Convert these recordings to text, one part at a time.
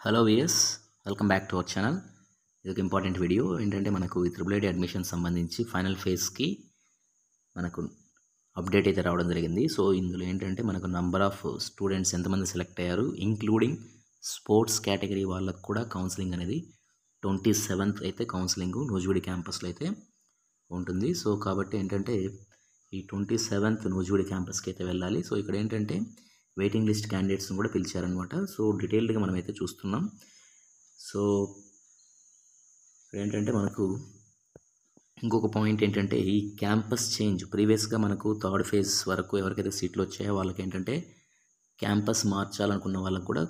Hello V S welcome back to our channel ఇది ఒక important video ఏంటంటే మనకు ఈ త్రిబుల్ ఐడి అడ్మిషన్ సంబంధించి ఫైనల్ ఫేజ్కి మనకు అప్డేట్ అయితే రావడం జరిగింది. సో ఇందులో ఏంటంటే మనకు నంబర్ ఆఫ్ స్టూడెంట్స్ ఎంతమంది సెలెక్ట్ అయ్యారు ఇంక్లూడింగ్ స్పోర్ట్స్ కేటగిరీ వాళ్ళకు కూడా కౌన్సిలింగ్ అనేది ట్వంటీ సెవెంత్ అయితే కౌన్సిలింగ్ నూజివీడి క్యాంపస్లో అయితే ఉంటుంది. సో కాబట్టి ఏంటంటే ఈ ట్వంటీ సెవెంత్ నూజివీడి క్యాంపస్కి అయితే వెళ్ళాలి. సో ఇక్కడ ఏంటంటే వెయిటింగ్ లిస్ట్ క్యాండిడేట్స్ని కూడా పిలిచారనమాట సో డీటెయిల్డ్గా మనం అయితే చూస్తున్నాం. సో ఏంటంటే మనకు ఇంకొక పాయింట్ ఏంటంటే ఈ క్యాంపస్ చేంజ్ ప్రీవియస్గా మనకు థర్డ్ ఫేజ్ వరకు ఎవరికైతే సీట్లు వచ్చాయో వాళ్ళకి ఏంటంటే క్యాంపస్ మార్చాలనుకున్న వాళ్ళకు కూడా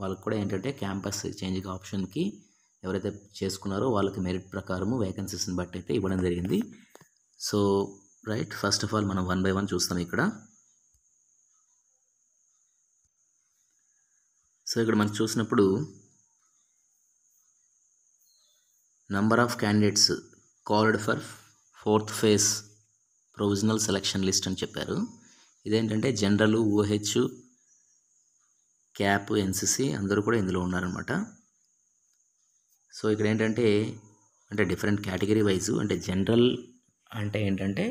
వాళ్ళకు కూడా ఏంటంటే క్యాంపస్ చేంజ్ ఆప్షన్కి ఎవరైతే చేసుకున్నారో వాళ్ళకి మెరిట్ ప్రకారము వేకెన్సీస్ని బట్టి అయితే ఇవ్వడం జరిగింది. So right first of all మనం వన్ బై వన్ చూస్తాం ఇక్కడ. సో ఇక్కడ మనం చూసినప్పుడు number of candidates called for fourth phase provisional selection list అని చెప్పారు. ఇదేంటంటే జనరల్ ఓహెచ్ క్యాప్ ఎన్సిసి అందరూ కూడా ఇందులో ఉన్నారనమాట సో ఇక్కడ ఏంటంటే అంటే డిఫరెంట్ కేటగిరీ వైజ్ అంటే జనరల్ అంటే ఏంటంటే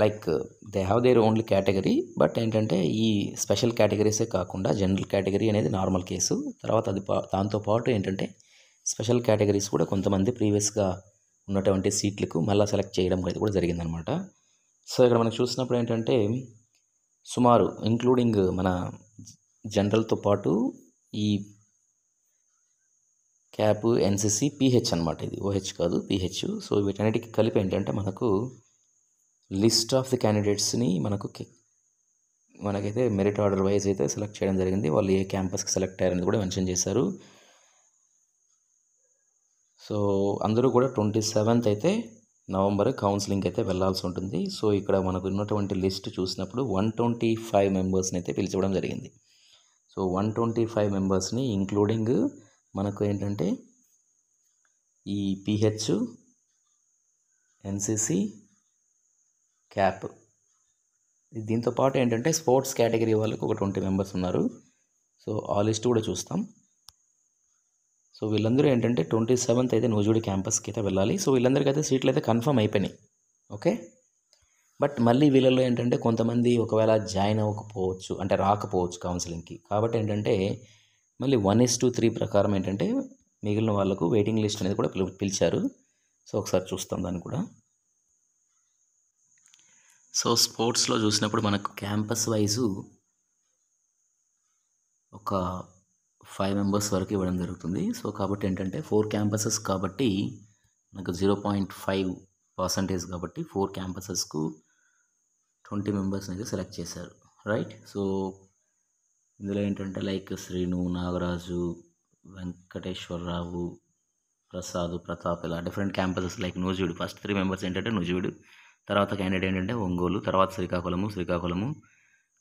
like they have their only category but ఏంటంటే ఈ స్పెషల్ కేటగిరీసే కాకుండా జనరల్ కేటగిరీ అనేది నార్మల్ కేసు. తర్వాత అది పా దాంతోపాటు ఏంటంటే స్పెషల్ కేటగిరీస్ కూడా కొంతమంది ప్రీవియస్గా ఉన్నటువంటి సీట్లకు మళ్ళీ సెలెక్ట్ చేయడం అనేది కూడా జరిగిందనమాట. సో ఇక్కడ మనం చూసినప్పుడు ఏంటంటే సుమారు ఇంక్లూడింగ్ మన జనరల్తో పాటు ఈ క్యాప్ ఎన్సిసి పిహెచ్ అనమాట ఇది. ఓహెచ్ కాదు పిహెచ్. సో వీటన్నిటికి కలిపి ఏంటంటే మనకు లిస్ట్ ఆఫ్ ది క్యాండిడేట్స్ని మనకు మనకైతే మెరిట్ ఆర్డర్ వైజ్ అయితే సెలెక్ట్ చేయడం జరిగింది. వాళ్ళు ఏ క్యాంపస్కి సెలెక్ట్ అయ్యారని కూడా మెన్షన్ చేశారు. సో అందరూ కూడా ట్వంటీ సెవెంత్ అయితే నవంబర్ కౌన్సిలింగ్ అయితే వెళ్ళాల్సి ఉంటుంది. సో ఇక్కడ మనకు ఉన్నటువంటి లిస్ట్ చూసినప్పుడు వన్ ట్వంటీ ఫైవ్ మెంబర్స్ని అయితే పిలిచడం జరిగింది. సో వన్ ట్వంటీ ఫైవ్ మెంబర్స్ని ఇంక్లూడింగ్ మనకు ఏంటంటే ఈ పిహెచ్ ఎన్సిసి క్యాప్. దీంతో పాటు ఏంటంటే స్పోర్ట్స్ కేటగిరీ వాళ్ళకు ఒక ట్వంటీ మెంబర్స్ ఉన్నారు. సో ఆ లిస్ట్ కూడా చూస్తాం. సో వీళ్ళందరూ ఏంటంటే ట్వంటీ సెవెంత్ అయితే నూజుడి క్యాంపస్కి అయితే వెళ్ళాలి. సో వీళ్ళందరికీ అయితే సీట్లు అయితే కన్ఫర్మ్ అయిపోయినాయి. ఓకే? బట్ మళ్ళీ వీళ్ళలో ఏంటంటే కొంతమంది ఒకవేళ జాయిన్ అవ్వకపోవచ్చు అంటే రాకపోవచ్చు కౌన్సిలింగ్కి. కాబట్టి ఏంటంటే మళ్ళీ వన్ ఇస్ టూ త్రీ ప్రకారం ఏంటంటే మిగిలిన వాళ్ళకు వెయిటింగ్ లిస్ట్ అనేది కూడా పిలి పిలిచారు. సో ఒకసారి చూస్తాం దాన్ని కూడా. సో స్పోర్ట్స్లో చూసినప్పుడు మనకు క్యాంపస్ వైజు ఒక ఫైవ్ మెంబర్స్ వరకు ఇవ్వడం జరుగుతుంది. సో కాబట్టి ఏంటంటే ఫోర్ క్యాంపసెస్ కాబట్టి మనకు జీరో పాయింట్ ఫైవ్ పర్సంటేజ్ కాబట్టి ఫోర్ క్యాంపసెస్కు ట్వంటీ మెంబర్స్ అయితే సెలెక్ట్ చేశారు. రైట్? సో ఇందులో ఏంటంటే లైక్ శ్రీను నాగరాజు వెంకటేశ్వరరావు ప్రసాద్ ప్రతాప్ ఇలా different campuses like Nuzvid. First three members ఏంటంటే నూజివీడు. తర్వాత క్యాండిడేట్ ఏంటంటే ఒంగోలు తర్వాత శ్రీకాకుళము శ్రీకాకుళము.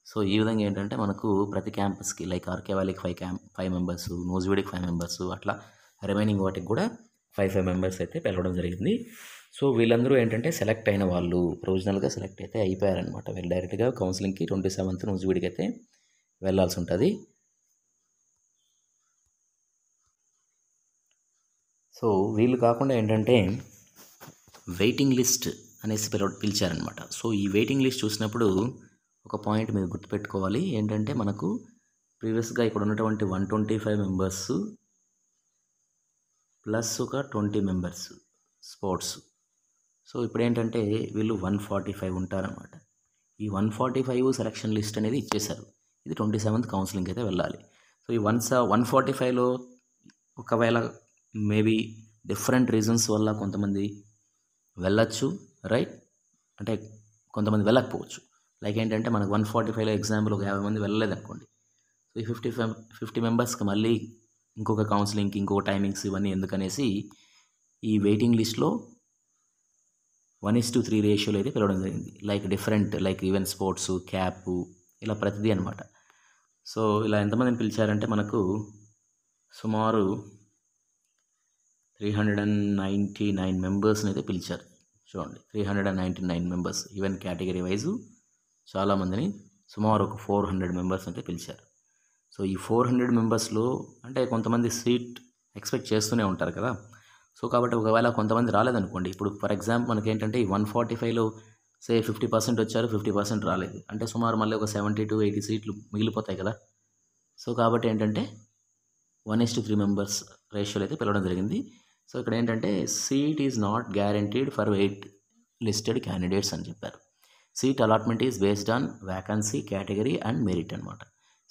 సో ఈ విధంగా ఏంటంటే మనకు ప్రతి క్యాంపస్కి లైక్ ఆర్కే వ్యాలీకి ఫైవ్ క్యాంప్ ఫైవ్ మెంబర్స్ నూజివీడికి ఫైవ్ మెంబర్స్ అట్లా రిమైనింగ్ వాటికి కూడా ఫైవ్ ఫైవ్ మెంబర్స్ అయితే పిలవడం జరిగింది. సో వీళ్ళందరూ ఏంటంటే సెలెక్ట్ అయిన వాళ్ళు ప్రొవిజనల్గా సెలెక్ట్ అయితే అయిపోయారనమాట వీళ్ళు డైరెక్ట్గా కౌన్సిలింగ్కి ట్వంటీ సెవెంత్ నూజివీడికి అయితే వెళ్ళాల్సి ఉంటుంది. సో వీళ్ళు కాకుండా ఏంటంటే వెయిటింగ్ లిస్ట్ అనేసి పిలవ పిలిచారనమాట సో ఈ వెయిటింగ్ లిస్ట్ చూసినప్పుడు ఒక పాయింట్ మీరు గుర్తుపెట్టుకోవాలి. ఏంటంటే మనకు ప్రీవియస్గా ఇక్కడ ఉన్నటువంటి one twenty five members plus ఒక ట్వంటీ మెంబర్స్ స్పోర్ట్స్. సో ఇప్పుడు ఏంటంటే వీళ్ళు వన్ ఫార్టీ ఫైవ్ ఉంటారనమాట ఈ one forty five selection list అనేది ఇచ్చేశారు. ఇది ట్వంటీ సెవెంత్ కౌన్సిలింగ్ అయితే వెళ్ళాలి. సో ఈ వన్ వన్ ఫార్టీ ఫైవ్లో ఒకవేళ మేబీ డిఫరెంట్ రీజన్స్ వల్ల కొంతమంది వెళ్ళచ్చు. రైట్? అంటే కొంతమంది వెళ్ళకపోవచ్చు. లైక్ ఏంటంటే మనకు వన్ ఫార్టీ ఫైవ్లో ఎగ్జాంపుల్ ఒక యాభై మంది వెళ్ళలేదు అనుకోండి సో ఈ ఫిఫ్టీ ఫైవ్ ఫిఫ్టీ మెంబర్స్కి మళ్ళీ ఇంకొక కౌన్సిలింగ్కి ఇంకొక టైమింగ్స్ ఇవన్నీ ఎందుకనేసి ఈ వెయిటింగ్ లిస్ట్లో వన్ ఇస్ టు త్రీ రేషియోలో అయితే పిలవడం జరిగింది. Like different like even sports cap ఇలా ప్రతిదీ అనమాట సో ఇలా ఎంతమందిని పిలిచారంటే మనకు సుమారు three hundred and ninety nine మెంబర్స్ని అయితే పిలిచారు. చూడండి three hundred and ninety nine members even category wise చాలామందిని సుమారు ఒక ఫోర్ హండ్రెడ్ మెంబర్స్ అయితే పిలిచారు. సో ఈ ఫోర్ హండ్రెడ్ మెంబర్స్లో అంటే కొంతమంది సీట్ ఎక్స్పెక్ట్ చేస్తూనే ఉంటారు కదా. సో కాబట్టి ఒకవేళ కొంతమంది రాలేదనుకోండి ఇప్పుడు ఫర్ ఎగ్జాంపుల్ మనకి ఏంటంటే ఈ వన్ ఫార్టీ ఫైవ్లో సే ఫిఫ్టీ పర్సెంట్ వచ్చారు ఫిఫ్టీ పర్సెంట్ రాలేదు. అంటే సుమారు మళ్ళీ ఒక సెవెంటీ టు ఎయిటీ సీట్లు మిగిలిపోతాయి కదా. సో కాబట్టి ఏంటంటే one is to three members రేషియోలో అయితే పిలవడం జరిగింది. సో ఇక్కడ ఏంటంటే seat is not guaranteed for eight listed candidates అని చెప్పారు. Seat allotment is based on vacancy category and merit అనమాట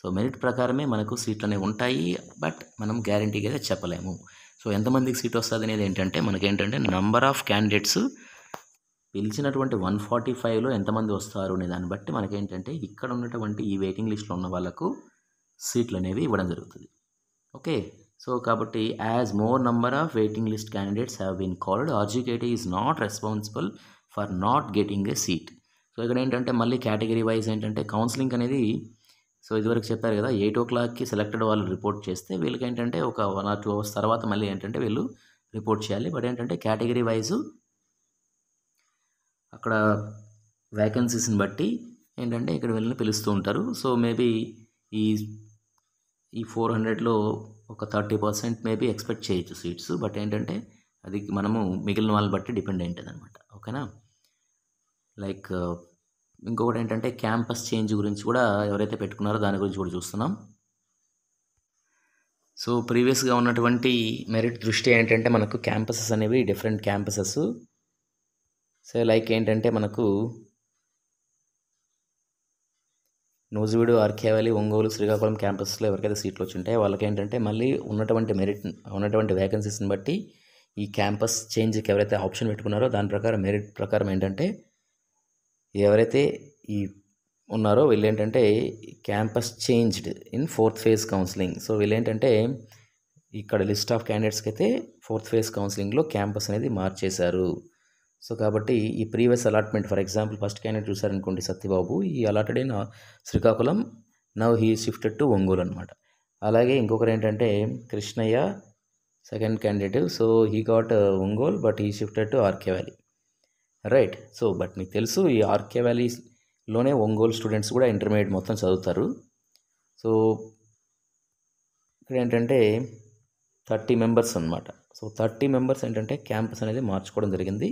సో మెరిట్ ప్రకారమే మనకు సీట్లు అనేవి ఉంటాయి బట్ మనం గ్యారంటీగా కదా చెప్పలేము. సో ఎంతమందికి సీట్ వస్తుంది అనేది ఏంటంటే మనకేంటంటే నంబర్ ఆఫ్ క్యాండిడేట్స్ పిలిచినటువంటి వన్ ఫార్టీ ఫైవ్లో ఎంతమంది వస్తారు అనే దాన్ని బట్టి మనకేంటంటే ఇక్కడ ఉన్నటువంటి ఈ వెయిటింగ్ లిస్ట్లో ఉన్న వాళ్ళకు సీట్లు అనేవి ఇవ్వడం జరుగుతుంది. ఓకే? సో కాబట్టి as more number of waiting list candidates have been called RGUKT is not responsible for not getting a seat so ఇక్కడ ఏంటంటే మళ్ళీ కేటగిరీ వైజ్ ఏంటంటే కౌన్సిలింగ్ అనేది సో ఇదివరకు చెప్పారు కదా ఎయిట్ ఓ క్లాక్కి సెలెక్టెడ్ వాళ్ళు రిపోర్ట్ చేస్తే వీళ్ళకి ఏంటంటే ఒక వన్ ఆర్ టూ అవర్స్ తర్వాత మళ్ళీ ఏంటంటే వీళ్ళు రిపోర్ట్ చేయాలి. బట్ ఏంటంటే కేటగిరీ వైజ్ అక్కడ వ్యాకెన్సీస్ని బట్టి ఏంటంటే ఇక్కడ వీళ్ళని పిలుస్తూ ఉంటారు. సో మేబీ ఈ ఈ ఫోర్ హండ్రెడ్లో ఒక థర్టీ పర్సెంట్ మేబీ ఎక్స్పెక్ట్ చేయొచ్చు సీట్స్ బట్ ఏంటంటే అది మనము మిగిలిన వాళ్ళని బట్టి డిపెండ్ అయి ఉంటుంది అనమాట ఓకేనా? లైక్ ఇంకొకటి ఏంటంటే క్యాంపస్ చేంజ్ గురించి కూడా ఎవరైతే పెట్టుకున్నారో దాని గురించి కూడా చూస్తున్నాం. సో ప్రీవియస్గా ఉన్నటువంటి మెరిట్ దృష్టి ఏంటంటే మనకు క్యాంపసెస్ అనేవి డిఫరెంట్ క్యాంపసెస్. సో లైక్ ఏంటంటే మనకు నూజివీడు ఆర్కేవాలి ఒంగోలు శ్రీకాకుళం క్యాంపస్లో ఎవరికైతే సీట్లు వచ్చి ఉంటాయో వాళ్ళకి ఏంటంటే మళ్ళీ ఉన్నటువంటి మెరిట్ ఉన్నటువంటి వేకెన్సీస్ని బట్టి ఈ క్యాంపస్ చేంజ్కి ఎవరైతే ఆప్షన్ పెట్టుకున్నారో దాని ప్రకారం మెరిట్ ప్రకారం ఏంటంటే ఎవరైతే ఈ ఉన్నారో వీళ్ళు ఏంటంటే campus changed in fourth phase counselling. So వీళ్ళు ఏంటంటే ఇక్కడ లిస్ట్ ఆఫ్ క్యాండిడేట్స్కి అయితే ఫోర్త్ ఫేజ్ కౌన్సిలింగ్లో క్యాంపస్ అనేది మార్చేశారు. సో కాబట్టి ఈ previous allotment for example first candidate చూసారనుకోండి Satyababu ఈ అలాటెడ్ అయిన Srikakulam now he shifted to Ongole అనమాట అలాగే ఇంకొకరు ఏంటంటే Krishnaiah second candidate. So he got uh, Ongole but he shifted to RK valley. Right. So but మీకు తెలుసు ఈ ఆర్కే వ్యాలీలోనే ఒంగోలు స్టూడెంట్స్ కూడా ఇంటర్మీడియట్ మొత్తం చదువుతారు. సో ఇక్కడ ఏంటంటే థర్టీ మెంబర్స్ అనమాట సో థర్టీ మెంబర్స్ ఏంటంటే క్యాంపస్ అనేది మార్చుకోవడం జరిగింది.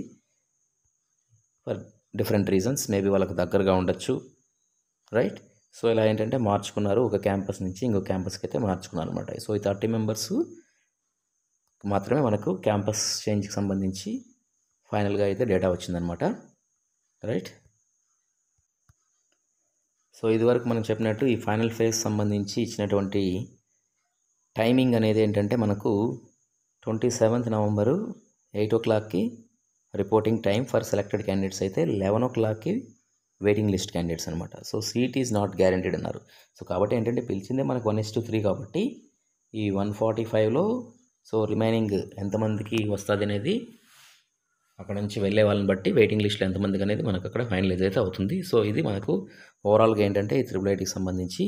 ఫర్ డిఫరెంట్ రీజన్స్ మేబీ వాళ్ళకి దగ్గరగా ఉండొచ్చు. రైట్ సో ఇలా ఏంటంటే మార్చుకున్నారు ఒక క్యాంపస్ నుంచి ఇంకో క్యాంపస్కి అయితే మార్చుకున్నారు అనమాట సో ఈ థర్టీ మెంబర్స్ మాత్రమే మనకు క్యాంపస్ చేంజ్కి సంబంధించి ఫైనల్గా అయితే డేటా వచ్చిందనమాట రైట్ సో ఇదివరకు మనం చెప్పినట్టు ఈ ఫైనల్ ఫేజ్ సంబంధించి ఇచ్చినటువంటి టైమింగ్ అనేది ఏంటంటే మనకు ట్వంటీ సెవెంత్ నవంబరు ఎయిట్ ఓ క్లాక్కి reporting time for selected candidates అయితే లెవెన్ ఓ క్లాక్కి వెయిటింగ్ లిస్ట్ క్యాండిడేట్స్ అనమాట so seat is not guaranteed అన్నారు. సో కాబట్టి ఏంటంటే పిలిచిందే మనకు వన్ ఇస్ టు త్రీ కాబట్టి ఈ వన్ ఫార్టీ ఫైవ్లో సో రిమైనింగ్ ఎంతమందికి వస్తుంది అనేది అక్కడ నుంచి వెళ్ళే వాళ్ళని బట్టి వెయిటింగ్ లిస్ట్లో ఎంతమందికి అనేది మనకు అక్కడ ఫైనలైజ్ అయితే అవుతుంది. సో ఇది మనకు ఓవరాల్గా ఏంటంటే ఈ త్రిబుల్ ఐటీకి సంబంధించి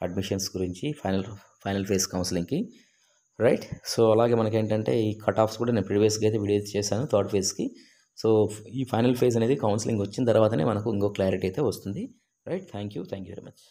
అడ్మిషన్స్ గురించి ఫైనల్ ఫైనల్ ఫేజ్ కౌన్సిలింగ్కి రైట్? సో అలాగే మనకి ఏంటంటే ఈ కట్ ఆఫ్స్ కూడా నేను ప్రీవియస్గా అయితే వీడియో చేశాను థర్డ్ ఫేజ్కి. సో ఈ ఫైనల్ ఫేజ్ అనేది కౌన్సిలింగ్ వచ్చిన తర్వాతనే మనకు ఇంకో క్లారిటీ అయితే వస్తుంది. Right? Thank you thank you very much.